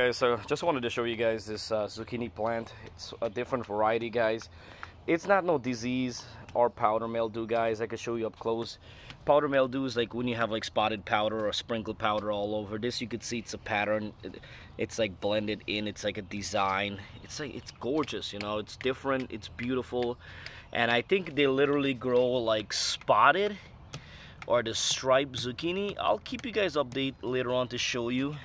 Okay, so just wanted to show you guys this uh, zucchini plant. It's a different variety, guys. It's not no disease or powder mildew, guys. I can show you up close. Powder mildew is like when you have like spotted powder or sprinkled powder all over. This you could see it's a pattern. It's like blended in. It's like a design. It's like it's gorgeous, you know. It's different. It's beautiful, and I think they literally grow like spotted or the striped zucchini. I'll keep you guys update later on to show you